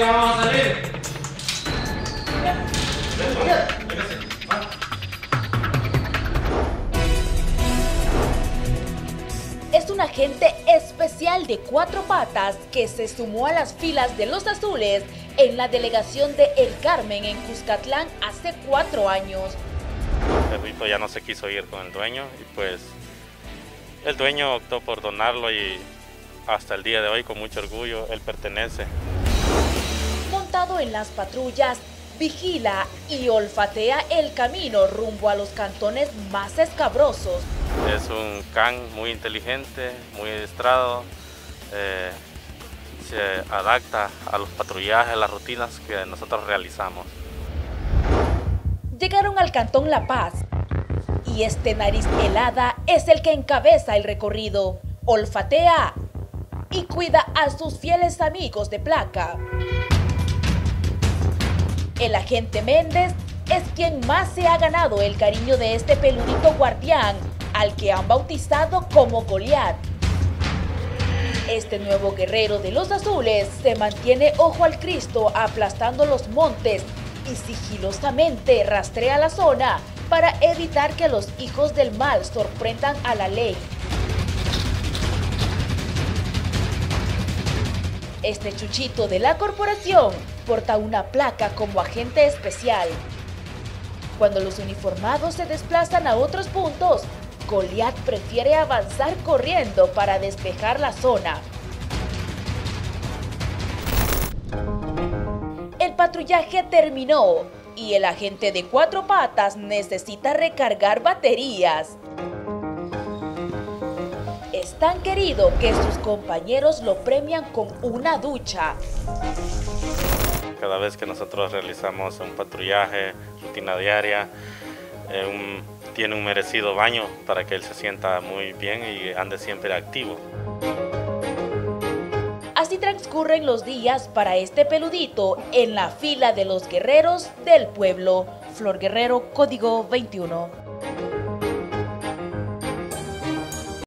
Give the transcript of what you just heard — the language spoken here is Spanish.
vamos a salir. Es un agente especial de cuatro patas que se sumó a las filas de los azules en la delegación de El Carmen en Cuscatlán hace cuatro años. El perrito ya no se quiso ir con el dueño y pues el dueño optó por donarlo y hasta el día de hoy con mucho orgullo él pertenece. Montado en las patrullas, vigila y olfatea el camino rumbo a los cantones más escabrosos. Es un can muy inteligente, muy adiestrado, eh, se adapta a los patrullajes, a las rutinas que nosotros realizamos. Llegaron al cantón La Paz y este nariz helada es el que encabeza el recorrido. Olfatea y cuida a sus fieles amigos de placa. El agente Méndez es quien más se ha ganado el cariño de este peludito guardián, al que han bautizado como Goliat. Este nuevo guerrero de los azules se mantiene ojo al Cristo aplastando los montes y sigilosamente rastrea la zona para evitar que los hijos del mal sorprendan a la ley. Este chuchito de la corporación porta una placa como agente especial. Cuando los uniformados se desplazan a otros puntos, Goliath prefiere avanzar corriendo para despejar la zona. Patrullaje terminó y el agente de cuatro patas necesita recargar baterías. Es tan querido que sus compañeros lo premian con una ducha. Cada vez que nosotros realizamos un patrullaje, rutina diaria, eh, tiene un merecido baño para que él se sienta muy bien y ande siempre activo. Así transcurren los días para este peludito en la fila de los guerreros del pueblo. Flor Guerrero, Código 21.